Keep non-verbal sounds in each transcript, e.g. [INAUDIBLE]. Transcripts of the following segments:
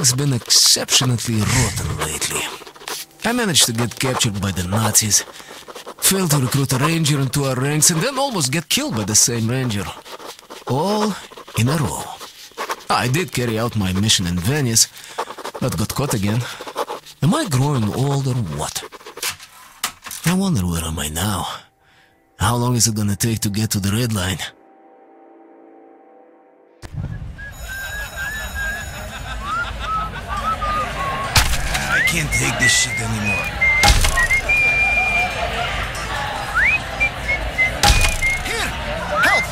Luck's been exceptionally rotten lately. I managed to get captured by the Nazis, failed to recruit a ranger into our ranks, and then almost get killed by the same ranger. All in a row. I did carry out my mission in Venice, but got caught again. Am I growing old or what? I wonder where am I now? How long is it gonna take to get to the red line? Can't take this shit anymore. Here! Help!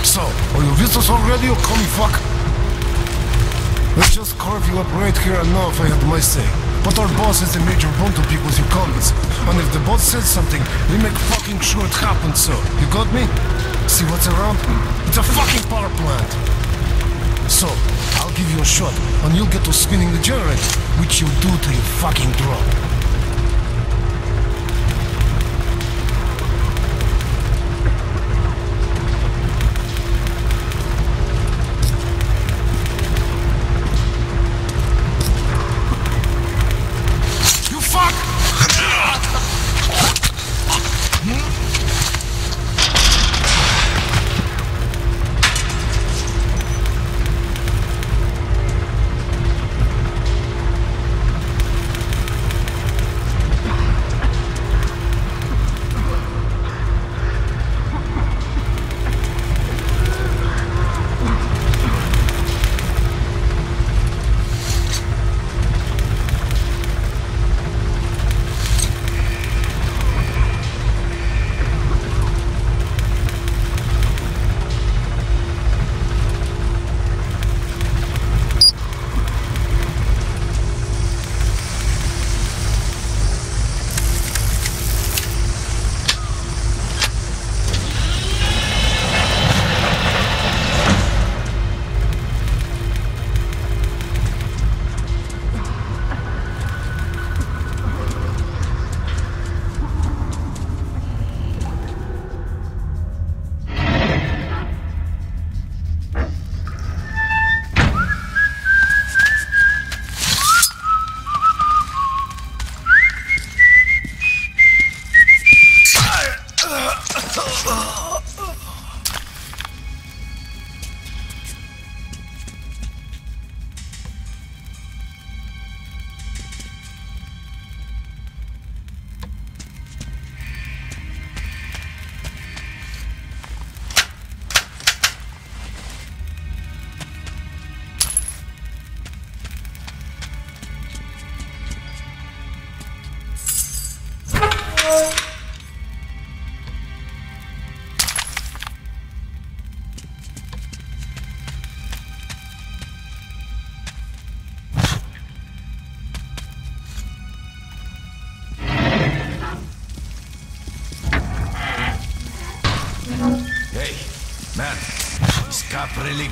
So, are you with us already, you commie fuck? Let's just carve you up right here and now if I had my say. But our boss is a major Ubuntu people's you comments. And if the boss says something, we make fucking sure it happens so. You got me? See what's around? It's a fucking power plant. So, I'll give you a shot, and you'll get to spinning the generator, which you'll do till you fucking drop.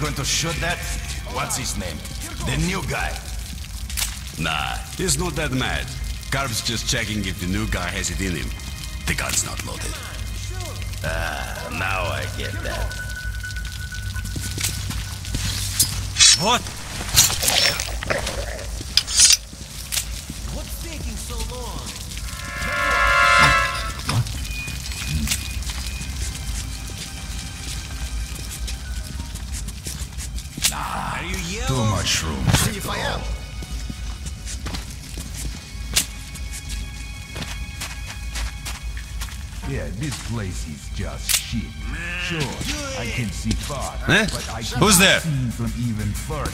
Going to shoot that? What's his name? The new guy. Nah, he's not that mad. Carb's just checking if the new guy has it in him. The gun's not loaded. Ah, now I get that. What? Can see far, Eh? but I can Who's there? from even further.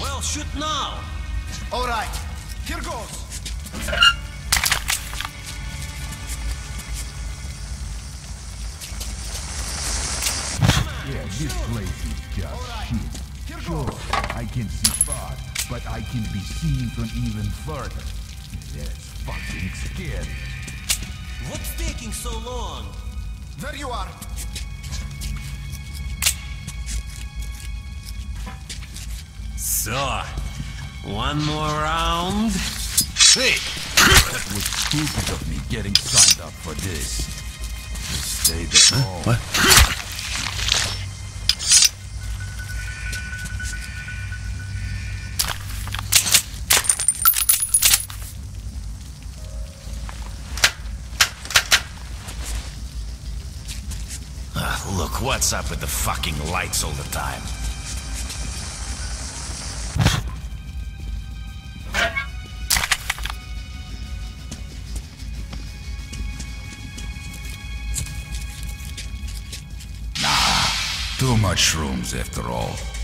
Well, shoot now. All right, here goes. Yeah, this place is just shit. Sure, I can see far, but I can be seen from even further. That's fucking scary. What's taking so long? There you are. So, one more round. Hey, That was stupid of me getting signed up for this. Just stayed at home. What? What's up with the fucking lights all the time? Too much rooms after all.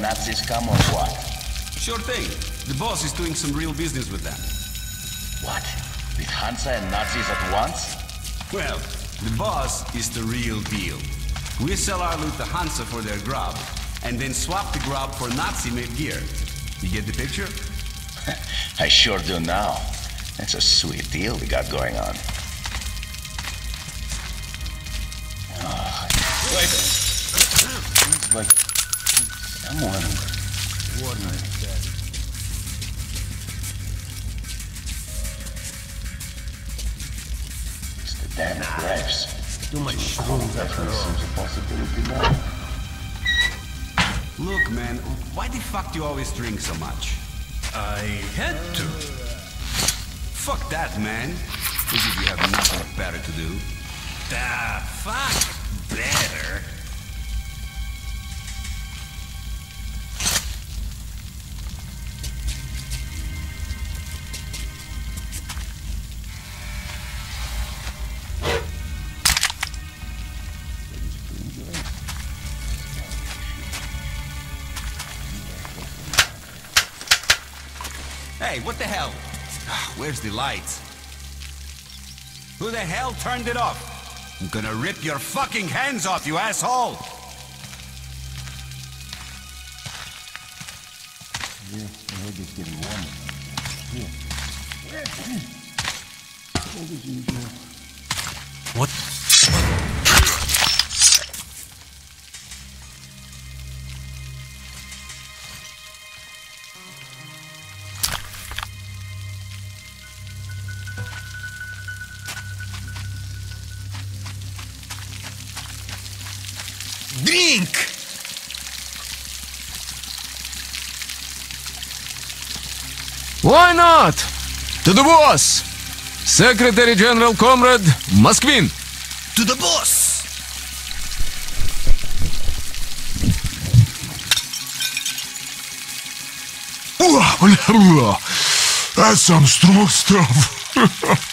Nazis come or what? Sure thing. The boss is doing some real business with them. What? With Hansa and Nazis at once? Well, the boss is the real deal. We sell our loot to Hansa for their grub, and then swap the grub for Nazi-made gear. You get the picture? [LAUGHS] I sure do now. That's a sweet deal we got going on. Ah, wait. It's like someone. It's the damn grapes. Too much shrooms. Seems a possibility now. Look, man, why the fuck do you always drink so much? I had to. Fuck that, man. As if you have nothing better to do. Ah, fuck. Better. What the hell? Ah, Where's the light? Who the hell turned it off? I'm gonna rip your fucking hands off, you asshole! What? Why not? To the boss! Secretary General Comrade Moskvin! To the boss! That's some strong stuff. [LAUGHS]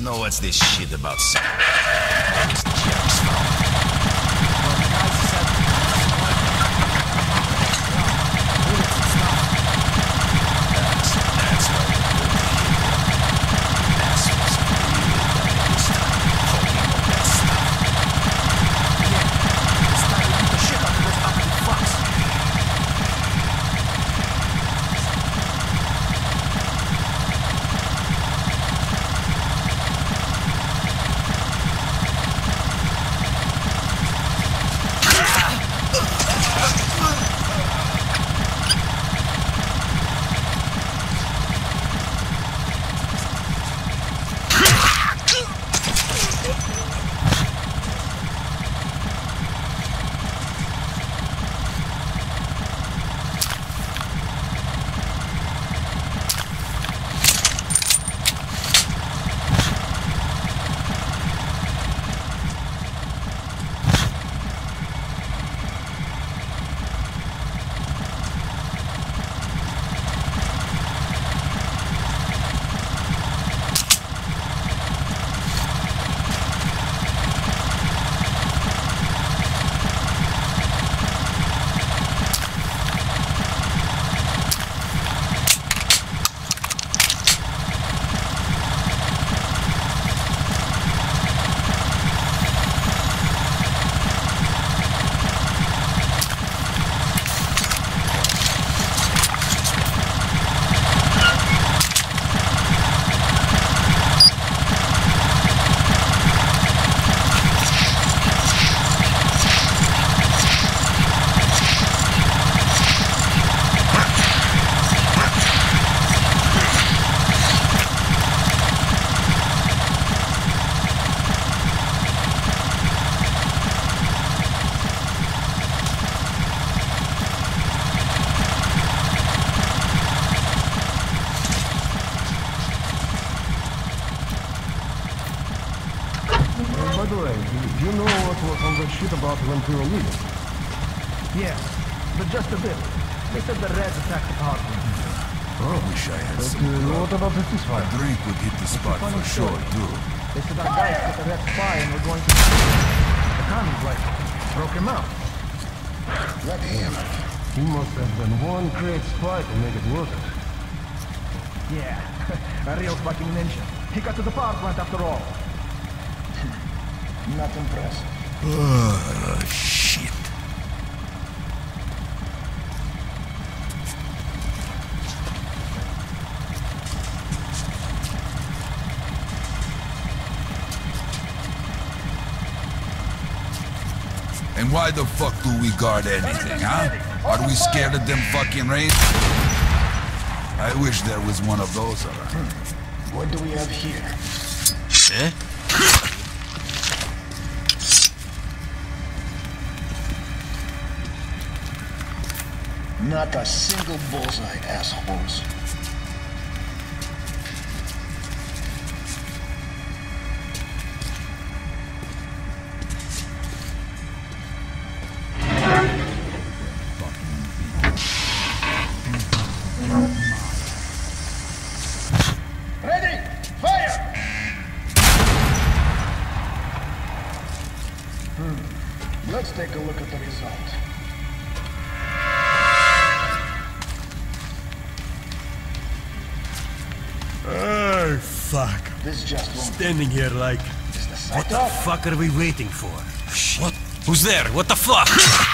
you know what's this shit about The way, do do you know what was all that shit about when we were leaving? Yes, but just a bit. They said the Reds attacked the power plant. I wish I had But some uh, what about the A drink would hit the spot for sure, story. too. They said our guys took the Red spy and were going to... The commies, like, broke him out. Damn. He must have been one great spy to make it worth it. Yeah, [LAUGHS] a real fucking ninja. He got to the power plant after all. Not impressed. Oh, shit. And why the fuck do we guard anything, huh? Are we scared of them fucking rain? I wish there was one of those around. What do we have here? Eh? Not a single bullseye, assholes. Standing here like... What the fuck are we waiting for? What? Who's there? What the fuck? [LAUGHS]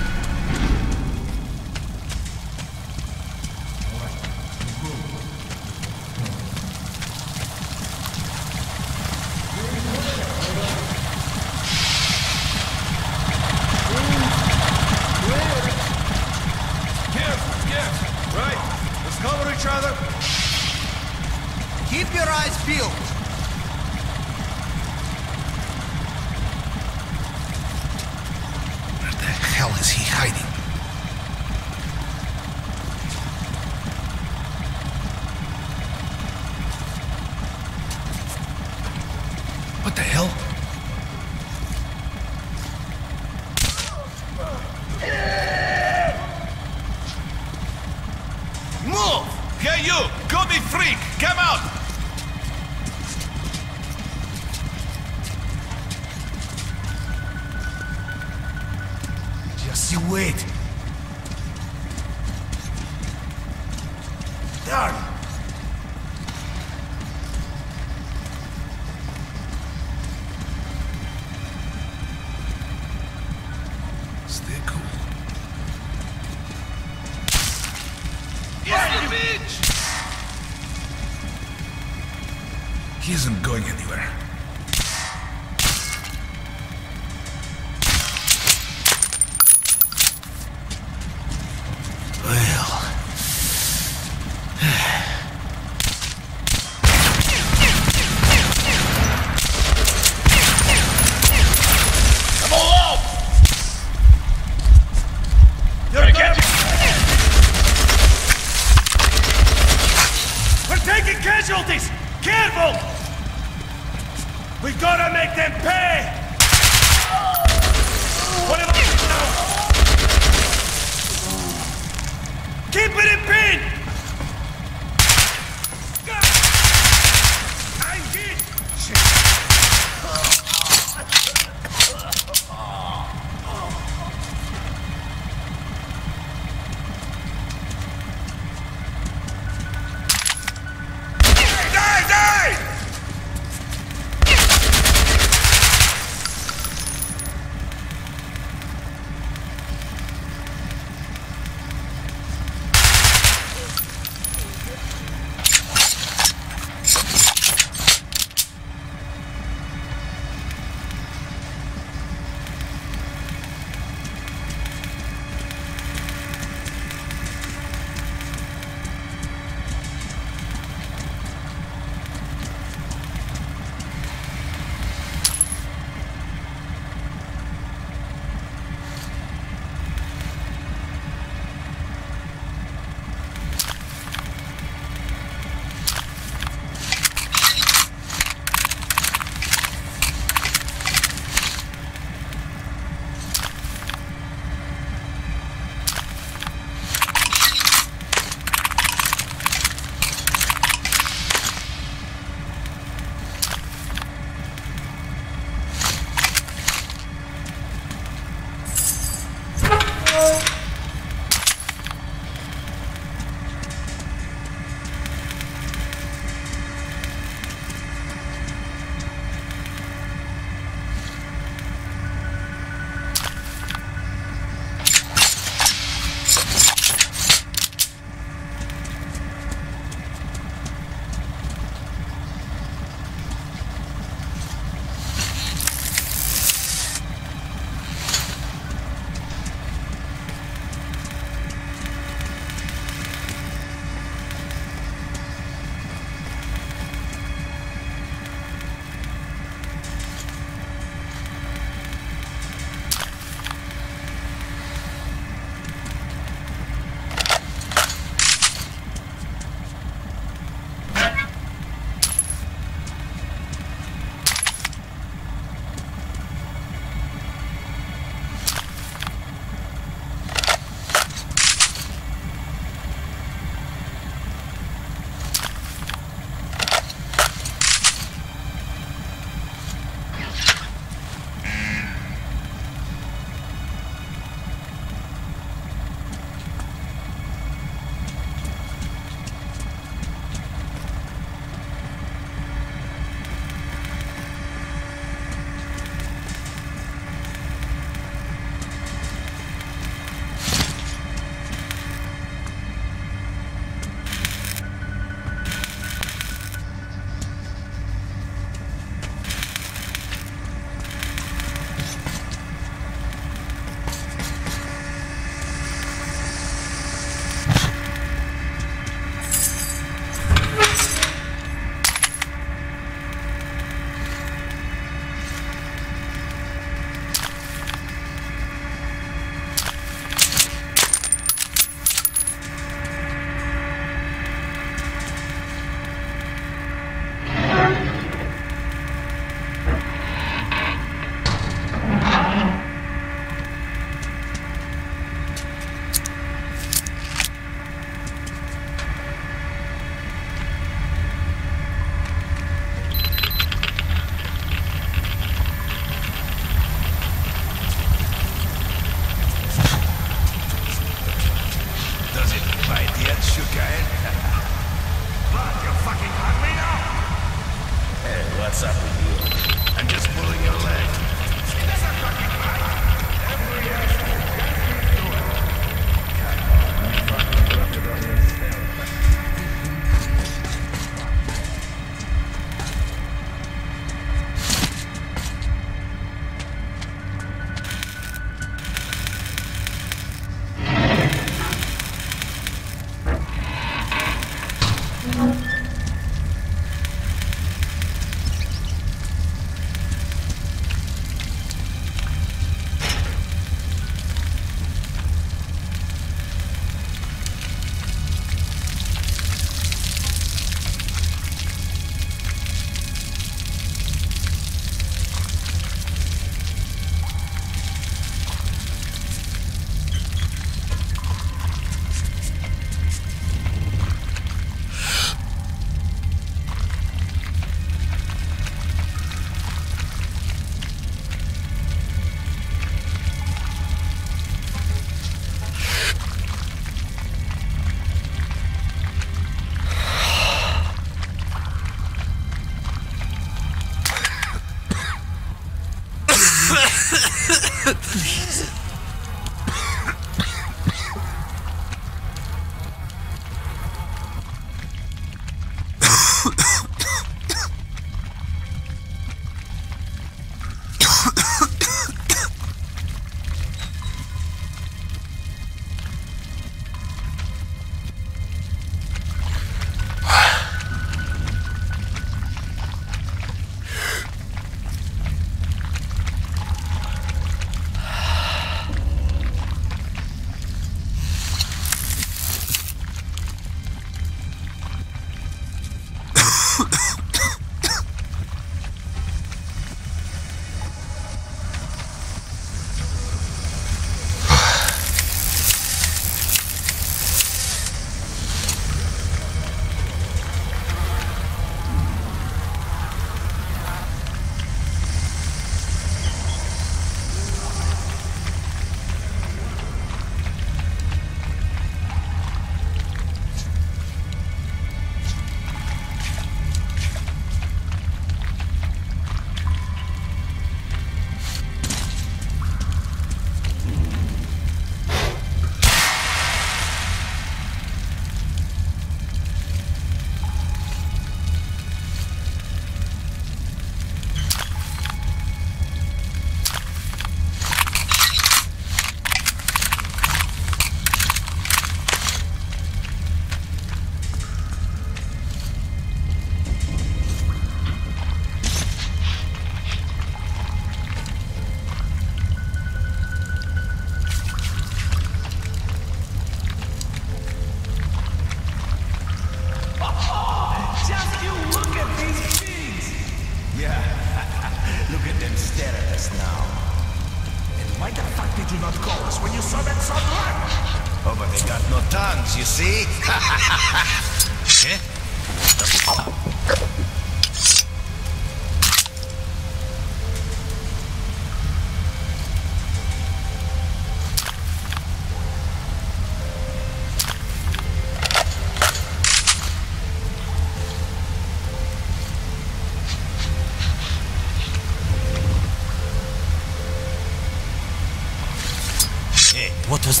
was?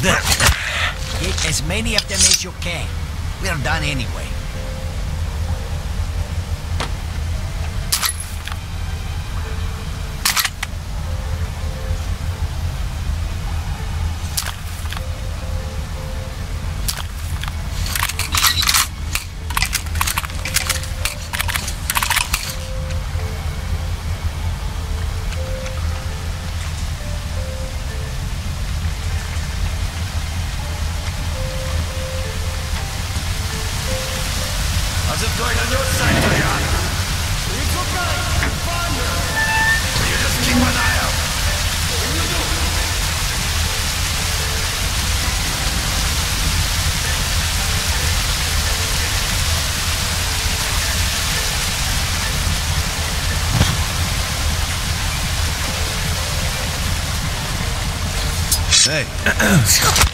Get as many of them as you can. We're done anyway. Ahem.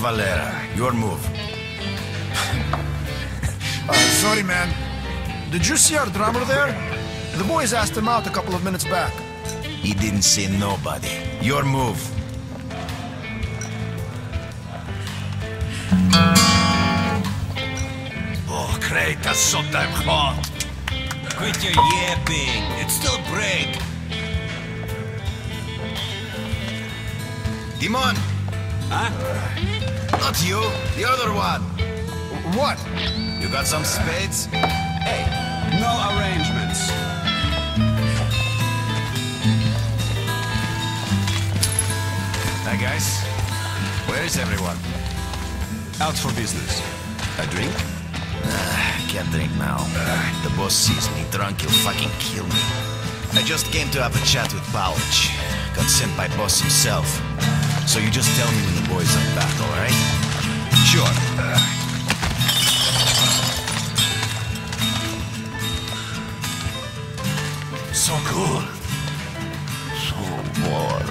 Valera. Your move. Uh, [LAUGHS] sorry, man. Did you see our drummer there? The boys asked him out a couple of minutes back. He didn't see nobody. Your move. Oh, great, that's so damn hot. Quit your yapping. It's still break. Dimon! Huh? Not you, the other one. What? You got some spades? Hey, no arrangements. Hi, guys. Where is everyone? Out for business. A drink? Ah, can't drink now. The boss sees me drunk, he'll fucking kill me. I just came to have a chat with Powich. Got sent by boss himself. So you just tell me when the boys are back, alright? Sure. So cool. So warm.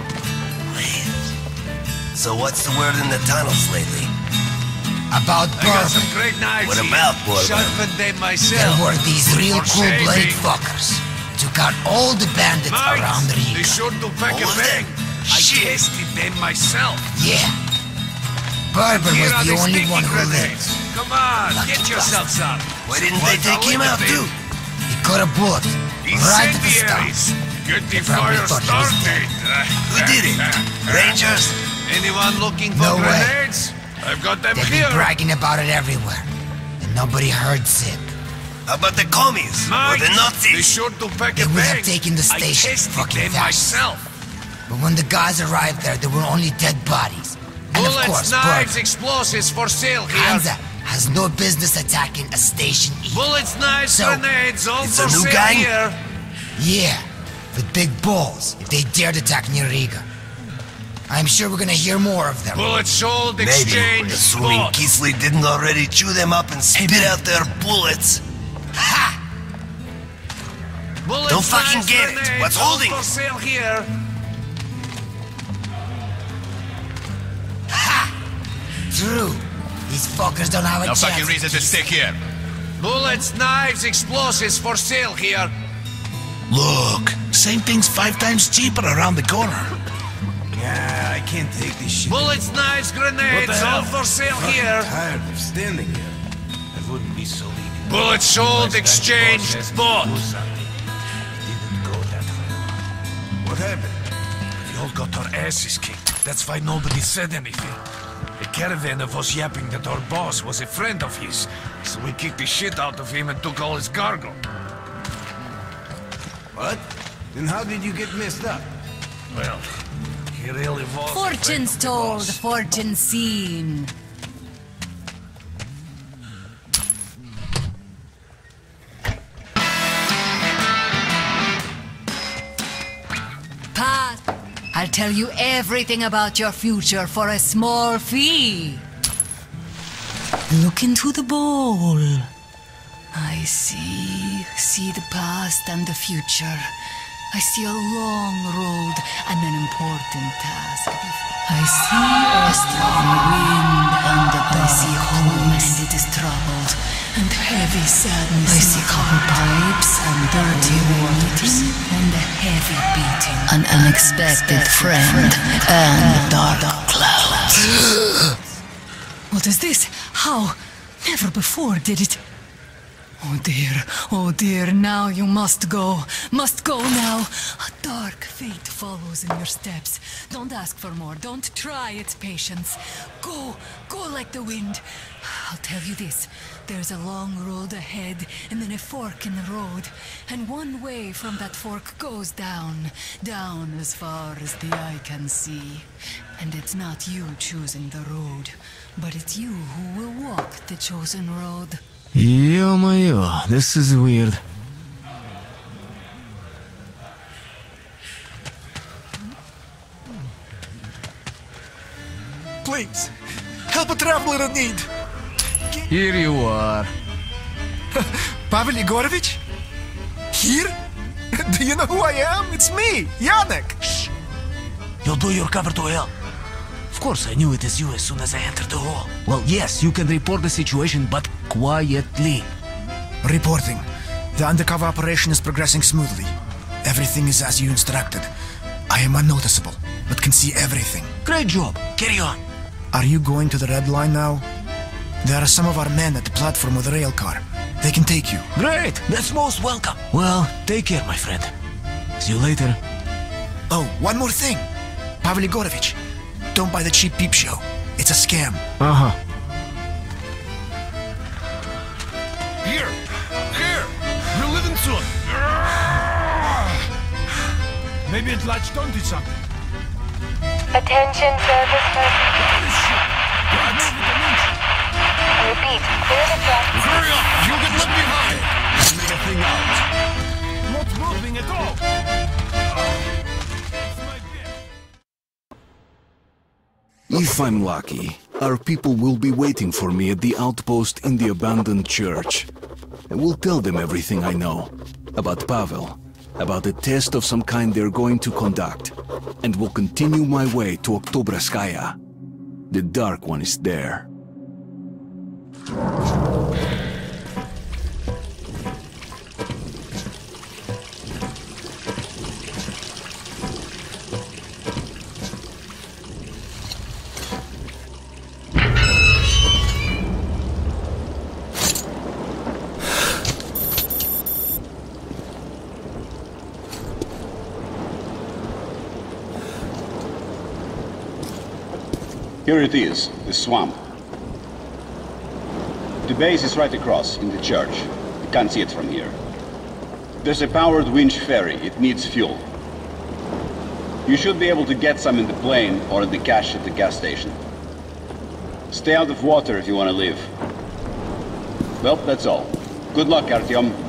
So what's the word in the tunnels lately? About I got some great knives What about Bourbon? Sharpened them There myself. were these real For cool blade fuckers. Took out all the bandits around Mates, Riga. they sure do pack a All of bang. Shit. Tasted myself. Yeah. Bourbon Here was the the only one who lived. Come on, Lucky get yourself up. Why didn't they What take him out little too? He caught a bullet. Right at the start. Incendiaries. Get the They probably fire thought he was started. Who did it? [LAUGHS] Rangers? Anyone looking for No way. grenades? I've got them They'd be here. bragging about it everywhere. And nobody heard Zip. How about the commies? Or the Mates, Nazis? They sure do pack They a would have taken the I station, tasted fucking them myself. But when the guys arrived there, there were only dead bodies. And of Bullets, course, knives, Bourbon. explosives for sale here. Hansa has no business attacking a station either. Bullets, knives, So, grenades, all it's for a new sale gang? here. Yeah, with big balls if they dared attack near Riga. I'm sure we're gonna hear more of them. Bullets sold, Maybe, exchanged, assuming bought. Kisley didn't already chew them up and spit out their bullets. Ha! Bullets, Don't fucking knives, get it. grenades, What's holding for sale here. True. These fuckers don't have a No chance. fucking reason to stick here. Bullets, knives, explosives for sale here. Look, same thing's five times cheaper around the corner. Yeah, I can't take this shit. Bullets, knives, grenades, all for sale here. tired of standing here. I wouldn't be so lenient. Bullets sold, exchanged, bought. What happened? We all got our asses kicked. That's why nobody said anything. A caravan of us yapping that our boss was a friend of his. So we kicked the shit out of him and took all his cargo. What? Then how did you get messed up? Well, he really was. a friend Fortunes of the told, boss. fortune seen. Tell you everything about your future for a small fee. Look into the bowl. I see, see the past and the future. I see a long road and an important task. I see a strong wind and I see home and it is troubled and heavy sadness. I see copper pipes and dirty waters and a heavy beating. An unexpected friend and dark clouds. [GASPS] What is this? How? Never before did it. Oh dear, oh dear, now you must go. Must go now. A dark fate follows in your steps. Don't ask for more, don't try its patience. Go, go like the wind. I'll tell you this there's a long road ahead, and then a fork in the road. And one way from that fork goes down, down as far as the eye can see. And it's not you choosing the road, but it's you who will walk the chosen road. Ё-моё, this is weird. Please, help a traveler in need. Here you are. [LAUGHS] Pavel Yegorovich? Here? [LAUGHS] Do you know who I am? It's me, Yannick. You'll do your cover to hell. Of course, I knew it as you as soon as I entered the hall. Well, yes, you can report the situation, but quietly. Reporting. The undercover operation is progressing smoothly. Everything is as you instructed. I am unnoticeable, but can see everything. Great job. Carry on. Are you going to the red line now? There are some of our men at the platform with a rail car. They can take you. Great. That's most welcome. Well, take care, my friend. See you later. Oh, one more thing. Pavel Igorovich, don't buy the cheap peep show. It's a scam. Uh-huh. Here! Here! We're living soon! Maybe it latched onto something. Attention service personnel. I repeat, clear the track. Hurry up! You'll get left behind! Make a thing out. Not moving at all. If I'm lucky, our people will be waiting for me at the outpost in the abandoned church. I will tell them everything I know about Pavel, about a test of some kind they're going to conduct, and will continue my way to Oktyabrskaya. The Dark One is there. Here it is, the swamp. The base is right across, in the church. You can't see it from here. There's a powered winch ferry. It needs fuel. You should be able to get some in the plane or in the cache at the gas station. Stay out of water if you want to live. Well, that's all. Good luck, Artyom.